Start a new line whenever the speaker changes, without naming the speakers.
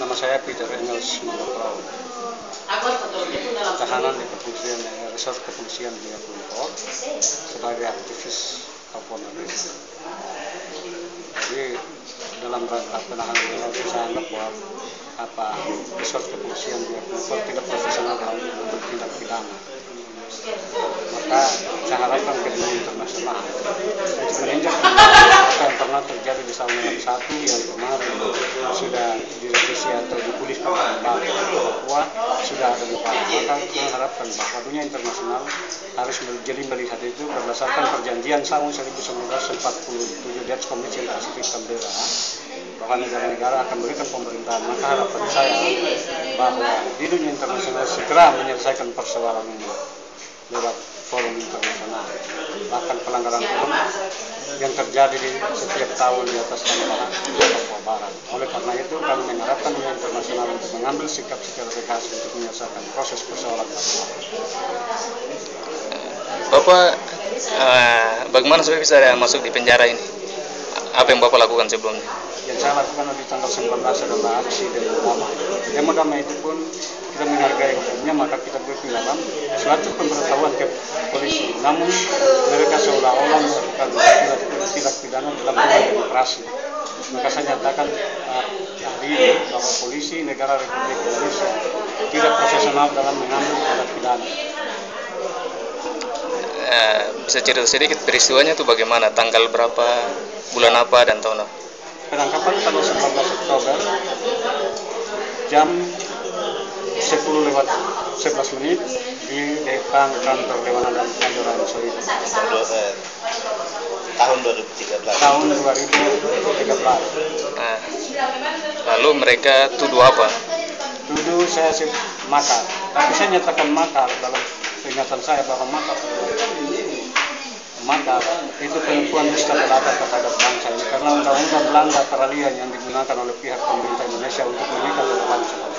Nama saya Peter Engels Manokrau. Tahanan di kepolisian eh, resort kepolisian di Kulon sebagai aktivis Papua. Jadi dalam rangka penahanan ini saya anggap bahwa apa resort kepolisian di Kulon tidak profesional dalam bertindak pidana maka saya harapkan ke internasional untuk menginjak pernah terjadi di tahun 61 yang kemarin sudah direvisi atau kembali Papua sudah ada lupa maka saya harapkan bahwa dunia internasional harus menjadi melihat itu berdasarkan perjanjian tahun 1947 Dutch Commission Pacific Canberra bahwa negara-negara akan memberikan pemerintahan. Maka harapan saya bahwa di dunia internasional segera menyelesaikan persoalan ini. Lewat forum internasional. Bahkan pelanggaran HAM yang terjadi di setiap tahun di atas tanah Barat. Oleh karena itu kami mengharapkan dunia internasional untuk mengambil sikap secara tegas untuk menyelesaikan proses persoalan Papua.
Bapak, uh, bagaimana supaya bisa masuk di penjara ini? Apa yang Bapak lakukan sebelumnya?
Yang saya lakukan di tanggal 19 adalah aksi demo damai. Demo damai itu pun kita menghargai hukumnya maka kita berpikir dalam suatu pemberitahuan ke polisi. Namun mereka seolah-olah melakukan tindak pidana dalam demokrasi. Maka saya nyatakan hari ini bahwa polisi negara Republik Indonesia tidak profesional dalam mengambil tindak pidana.
Uh, bisa cerita sedikit peristiwanya itu bagaimana? Tanggal berapa, bulan apa, dan tahun apa?
Penangkapan tanggal 19 Oktober jam 10 lewat 11 menit di depan kantor Dewan Adat Kandoran Soid.
Tahun 2013.
Tahun 2013.
Nah, lalu mereka tuduh apa?
Tuduh saya sih makar, tapi saya nyatakan makar dalam peringatan saya bahwa makar maka itu penipuan dusta belaka terhadap bangsa ini. Karena undang-undang Belanda peralihan yang digunakan oleh pihak pemerintah Indonesia untuk mengikat bangsa